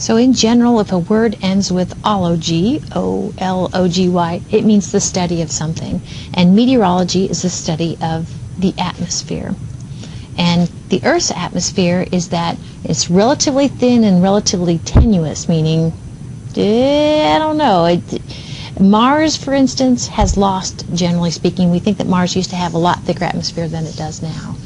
So in general, if a word ends with ology, O-L-O-G-Y, it means the study of something. And meteorology is the study of the atmosphere. And the Earth's atmosphere is that it's relatively thin and relatively tenuous, meaning, eh, I don't know. It, Mars, for instance, has lost, generally speaking. We think that Mars used to have a lot thicker atmosphere than it does now.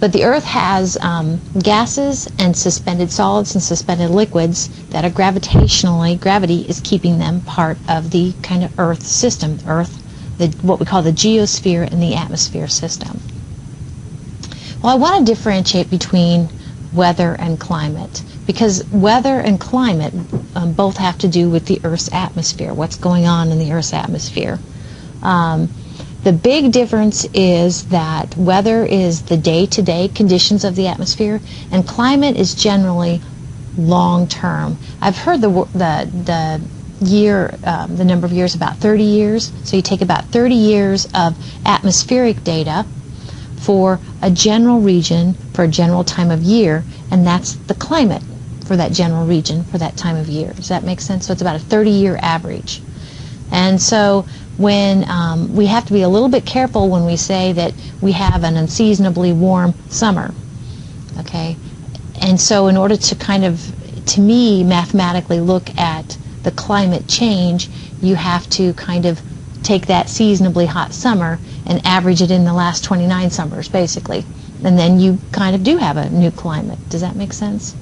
But the Earth has um, gases and suspended solids and suspended liquids that are gravitationally, gravity is keeping them part of the kind of Earth system, Earth, the, what we call the geosphere and the atmosphere system. Well, I want to differentiate between weather and climate because weather and climate um, both have to do with the Earth's atmosphere, what's going on in the Earth's atmosphere. Um, the big difference is that weather is the day-to-day conditions of the atmosphere, and climate is generally long-term. I've heard the the the year, um, the number of years, about 30 years. So you take about 30 years of atmospheric data for a general region for a general time of year, and that's the climate for that general region for that time of year. Does that make sense? So it's about a 30-year average. And so when um, we have to be a little bit careful when we say that we have an unseasonably warm summer. Okay? And so in order to kind of, to me, mathematically look at the climate change, you have to kind of take that seasonably hot summer and average it in the last 29 summers, basically. And then you kind of do have a new climate. Does that make sense?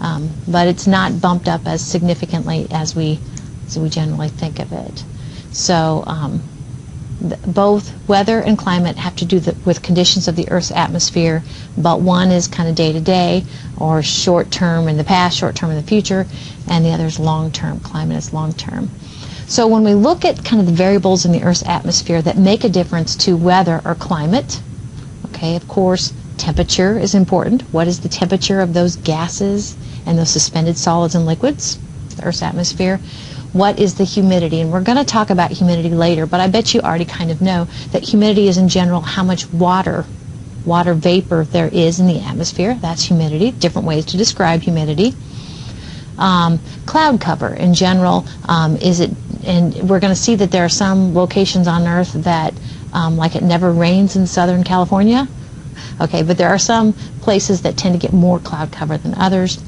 Um, but it's not bumped up as significantly as we, as we generally think of it. So um, both weather and climate have to do the, with conditions of the Earth's atmosphere, but one is kind of day to day or short term in the past, short term in the future, and the other is long term. Climate is long term. So when we look at kind of the variables in the Earth's atmosphere that make a difference to weather or climate, okay, of course, temperature is important. What is the temperature of those gases and those suspended solids and liquids, the Earth's atmosphere? What is the humidity. And we're going to talk about humidity later, but I bet you already kind of know that humidity is in general how much water, water vapor there is in the atmosphere. That's humidity. Different ways to describe humidity. Um, cloud cover in general um, is it, and we're going to see that there are some locations on Earth that, um, like it never rains in Southern California. Okay, but there are some places that tend to get more cloud cover than others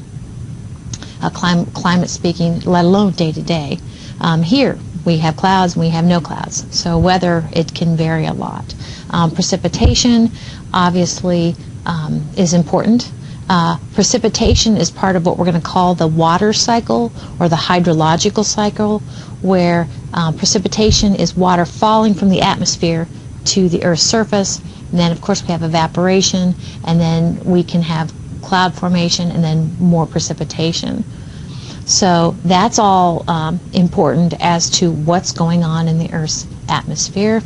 uh, clim- climate speaking, let alone day to day. Um, here, we have clouds and we have no clouds. So weather, it can vary a lot. Um, precipitation, obviously, um, is important. Uh, precipitation is part of what we're going to call the water cycle or the hydrological cycle, where um, precipitation is water falling from the atmosphere to the Earth's surface. And then, of course, we have evaporation, and then we can have cloud formation, and then more precipitation. So that's all um, important as to what's going on in the Earth's atmosphere.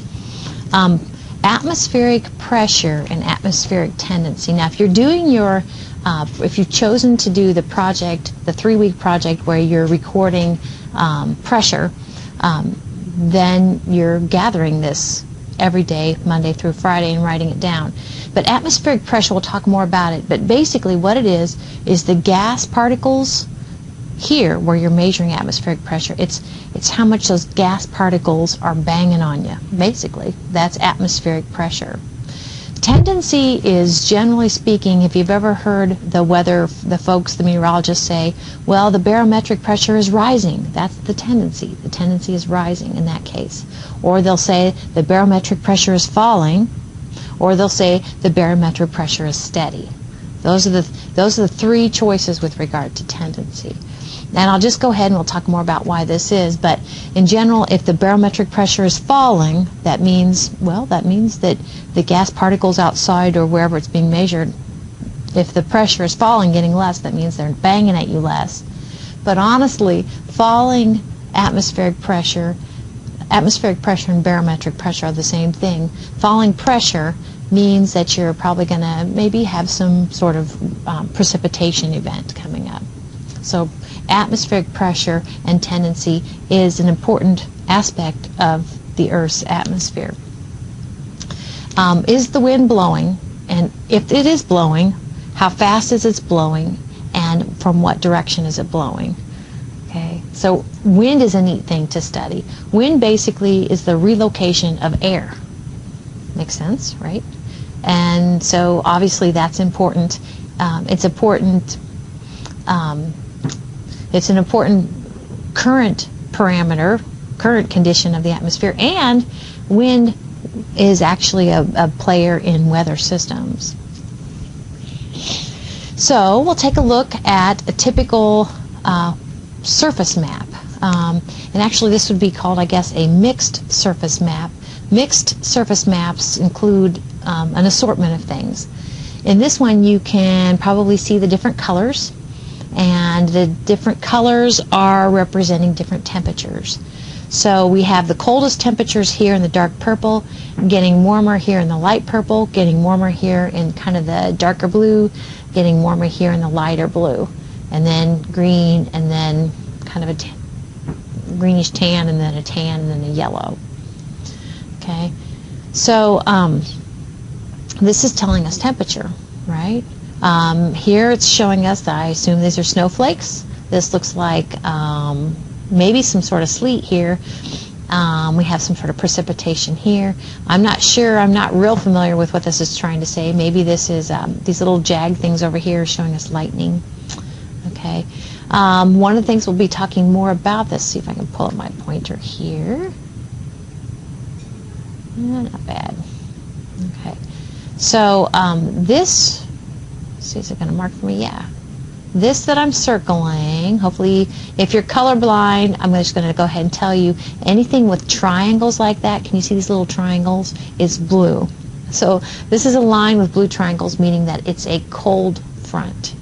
Um, atmospheric pressure and atmospheric tendency. Now, if you're doing your, uh, if you've chosen to do the project, the three-week project where you're recording um, pressure, um, then you're gathering this every day, Monday through Friday, and writing it down. But atmospheric pressure, we'll talk more about it. But basically, what it is is the gas particles here, where you're measuring atmospheric pressure. It's it's how much those gas particles are banging on you. Basically, that's atmospheric pressure. Tendency is generally speaking, if you've ever heard the weather, the folks, the meteorologists say, well, the barometric pressure is rising. That's the tendency. The tendency is rising in that case. Or they'll say the barometric pressure is falling or they'll say the barometric pressure is steady. Those are the those are the three choices with regard to tendency. And I'll just go ahead and we'll talk more about why this is. But in general, if the barometric pressure is falling, that means, well, that means that the gas particles outside or wherever it's being measured, if the pressure is falling, getting less, that means they're banging at you less. But honestly, falling atmospheric pressure, atmospheric pressure and barometric pressure are the same thing. Falling pressure means that you're probably going to maybe have some sort of um, precipitation event coming up. So atmospheric pressure and tendency is an important aspect of the Earth's atmosphere. Um, is the wind blowing? And if it is blowing, how fast is it blowing? And from what direction is it blowing. Okay, so wind is a neat thing to study. Wind basically is the relocation of air. Makes sense, right? And so obviously that's important. Um, it's important. Um, it's an important current parameter, current condition of the atmosphere, and wind is actually a, a player in weather systems. So we'll take a look at a typical uh, surface map. Um, and actually this would be called, I guess, a mixed surface map. Mixed surface maps include um, an assortment of things. In this one you can probably see the different colors and the different colors are representing different temperatures. So we have the coldest temperatures here in the dark purple, getting warmer here in the light purple, getting warmer here in kind of the darker blue, getting warmer here in the lighter blue, and then green, and then kind of a greenish tan, and then a tan, and then a yellow. Okay, so um, this is telling us temperature, right? Um, here it's showing us, I assume these are snowflakes. This looks like um, maybe some sort of sleet here. Um, we have some sort of precipitation here. I'm not sure. I'm not real familiar with what this is trying to say. Maybe this is um, these little jag things over here showing us lightning. Okay. Um, one of the things we'll be talking more about this. See if I can pull up my pointer here. Not bad. Okay. So um, this. Is it going to mark for me? Yeah this that I'm circling, hopefully if you're colorblind, I'm just going to go ahead and tell you anything with triangles like that, can you see these little triangles, is blue. So this is a line with blue triangles, meaning that it's a cold front.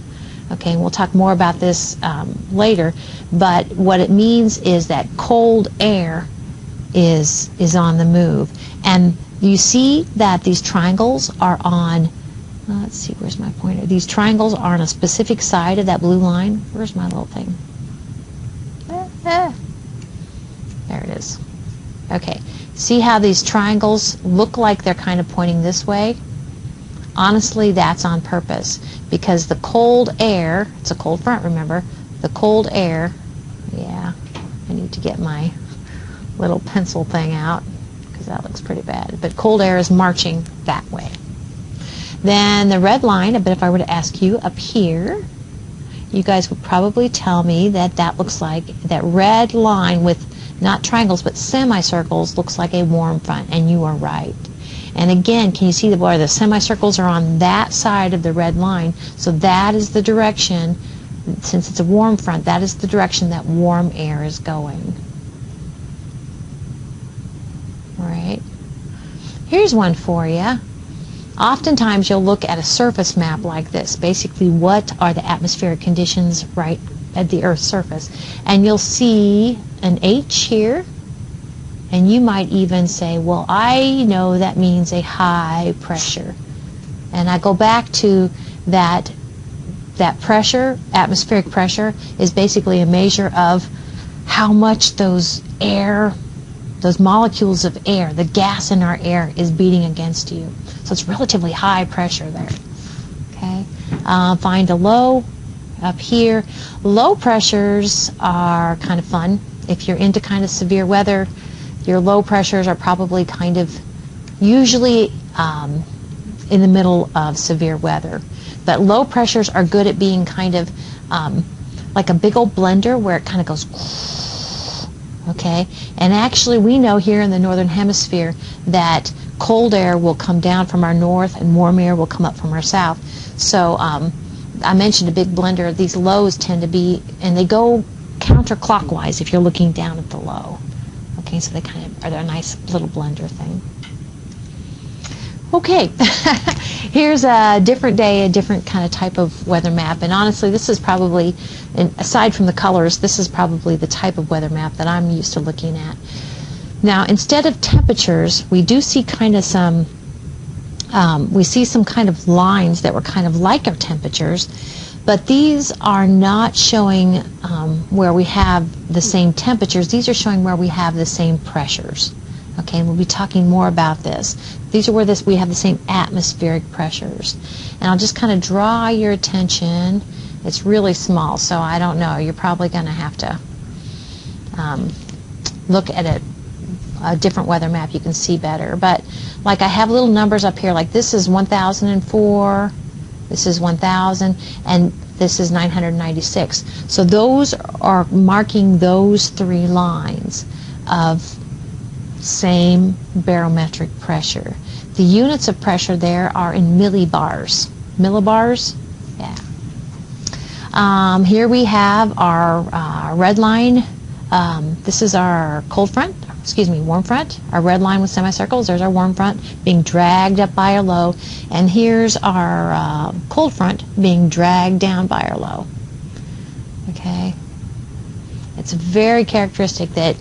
Okay, and we'll talk more about this um, later, but what it means is that cold air is, is on the move. And you see that these triangles are on let's see, where's my pointer? These triangles are on a specific side of that blue line. Where's my little thing? There it is. Okay, see how these triangles look like they're kind of pointing this way? Honestly, that's on purpose because the cold air, it's a cold front, remember, the cold air, yeah, I need to get my little pencil thing out because that looks pretty bad, but cold air is marching that way. Then the red line, but if I were to ask you up here, you guys would probably tell me that that looks like, that red line with not triangles but semicircles looks like a warm front, and you are right. And again, can you see the where the semicircles are on that side of the red line? So that is the direction, since it's a warm front, that is the direction that warm air is going. Right. Here's one for you. Oftentimes you'll look at a surface map like this, basically what are the atmospheric conditions right at the Earth's surface. And you'll see an H here, and you might even say, well, I know that means a high pressure. And I go back to that, that pressure, atmospheric pressure, is basically a measure of how much those air, those molecules of air, the gas in our air is beating against you. So it's relatively high pressure there. Okay, uh, find a low up here. Low pressures are kind of fun. If you're into kind of severe weather, your low pressures are probably kind of usually um, in the middle of severe weather. But low pressures are good at being kind of um, like a big old blender where it kind of goes okay and actually we know here in the northern hemisphere that cold air will come down from our north and warm air will come up from our south. So um, I mentioned a big blender. These lows tend to be, and they go counterclockwise if you're looking down at the low. Okay, so they kind of are a nice little blender thing. Okay, here's a different day, a different kind of type of weather map. And honestly, this is probably, aside from the colors, this is probably the type of weather map that I'm used to looking at. Now, instead of temperatures, we do see kind of some, um, we see some kind of lines that were kind of like our temperatures, but these are not showing um, where we have the same temperatures. These are showing where we have the same pressures. Okay, and we'll be talking more about this. These are where this we have the same atmospheric pressures. And I'll just kind of draw your attention It's really small, so I don't know. You're probably going to have to um, look at it a different weather map you can see better. But like I have little numbers up here, like this is 1004, this is 1000, and this is 996. So those are marking those three lines of same barometric pressure. The units of pressure there are in millibars. Millibars? Yeah. Um, here we have our uh, red line. Um, this is our cold front, excuse me, warm front. Our red line with semicircles, there's our warm front being dragged up by our low. And here's our uh, cold front being dragged down by our low. Okay? It's very characteristic that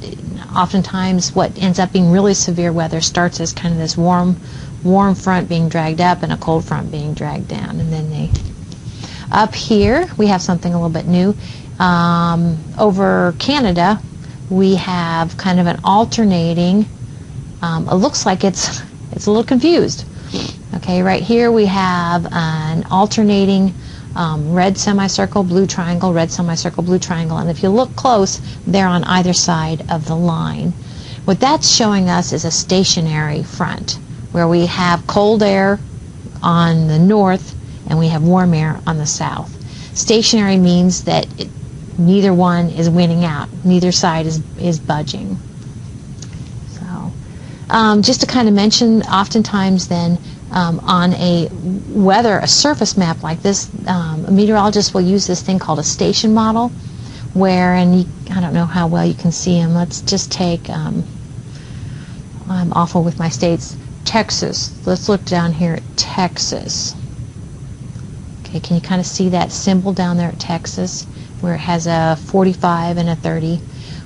oftentimes what ends up being really severe weather starts as kind of this warm warm front being dragged up and a cold front being dragged down and then they up here we have something a little bit new um, over Canada we have kind of an alternating um, it looks like it's it's a little confused okay right here we have an alternating um, red semicircle, blue triangle, red semicircle, blue triangle. And if you look close, they're on either side of the line. What that's showing us is a stationary front where we have cold air on the north and we have warm air on the south. Stationary means that it, neither one is winning out, neither side is, is budging. So, um, just to kind of mention, oftentimes then um, on a weather, a surface map like this, um, a meteorologist will use this thing called a station model, where, and you, I don't know how well you can see them. Let's just take, um, I'm awful with my states, Texas. Let's look down here at Texas. Okay, can you kind of see that symbol down there at Texas, where it has a 45 and a 30?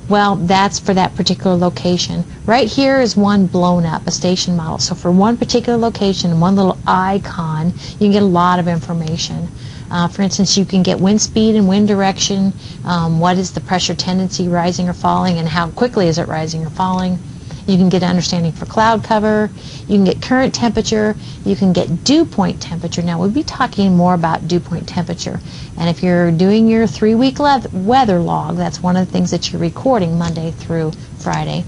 Well, that's for that particular location. Right here is one blown up, a station model. So for one particular location, one little icon, you can get a lot of information. Uh, for instance, you can get wind speed and wind direction, um, what is the pressure tendency rising or falling, and how quickly is it rising or falling. You can get understanding for cloud cover. You can get current temperature. You can get dew point temperature. Now, we'll be talking more about dew point temperature. And if you're doing your three-week weather log, that's one of the things that you're recording Monday through Friday.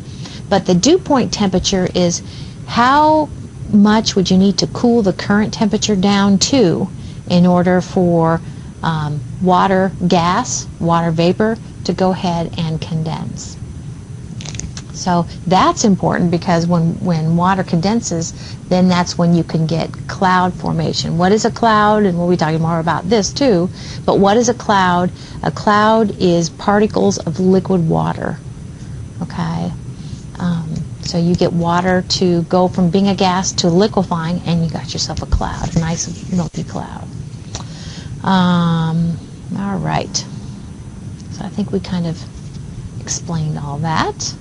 But the dew point temperature is how much would you need to cool the current temperature down to in order for um, water gas, water vapor, to go ahead and condense. So that's important because when, when water condenses, then that's when you can get cloud formation. What is a cloud? And we'll be talking more about this too. But what is a cloud? A cloud is particles of liquid water. Okay? Um, so you get water to go from being a gas to liquefying, and you got yourself a cloud, a nice milky cloud. Um, all right. So I think we kind of explained all that.